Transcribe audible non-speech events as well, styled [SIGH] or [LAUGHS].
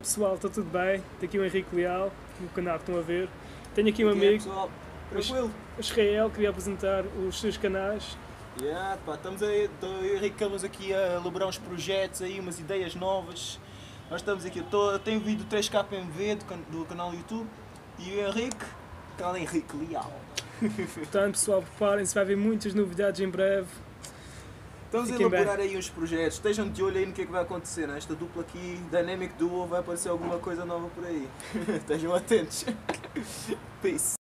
pessoal, está tudo bem? Tem aqui o Henrique Leal, no canal que estão a ver. Tenho aqui um amigo, pessoal. Tranquilo? Israel, queria apresentar os seus canais. Yeah, pá, estamos aí, eu Henrique estamos aqui a elaborar uns projetos aí, umas ideias novas. Nós estamos aqui, eu, tô, eu tenho vídeo 3KMV do, do canal YouTube e o Henrique, canal Henrique Leal. Portanto, pessoal, preparem-se, vai haver muitas novidades em breve. Estamos a elaborar aí uns projetos, estejam de olho aí no que é que vai acontecer, né? esta dupla aqui, Dynamic Duo, vai aparecer alguma coisa nova por aí. [LAUGHS] estejam atentos. [LAUGHS] Peace.